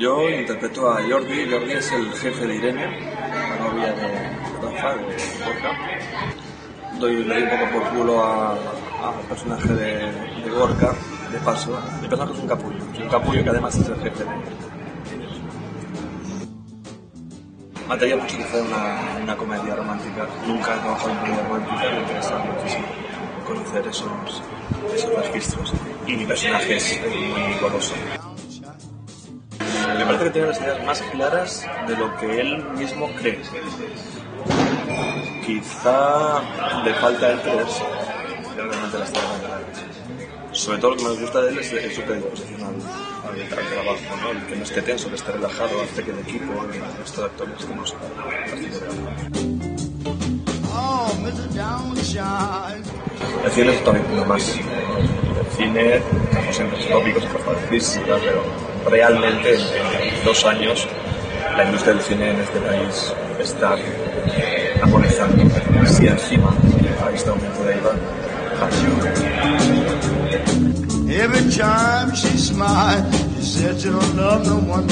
Yo interpreto a Jordi. Jordi es el jefe de Irene, la novia de Rafa, de Gorka. Doy, le doy un poco por culo al personaje de, de Gorka, de paso. El personaje es un capullo. Un capullo que además es el jefe de Me atraía mucho que fuera una, comedia romántica. Nunca he trabajado en comedia romántica me interesa muchísimo conocer esos, esos registros. Y mi personaje es muy goloso. Me parece que tiene las ideas más claras de lo que él mismo cree. Quizá le falta él creerse que realmente la está dando. Sobre todo lo que me gusta de él es, es su predisposición al, al, al trabajo, ¿no? El que no esté tenso, que esté relajado, hace que el equipo, el resto de actores estemos Oh, Mr. Downshine. El cine es más. Cine, como siempre, es tópicos, decir, pero realmente en, en dos años la industria del cine en este país está agonizando. Si encima a este aumento de IVA, Every time she smiled, she said don't love no one.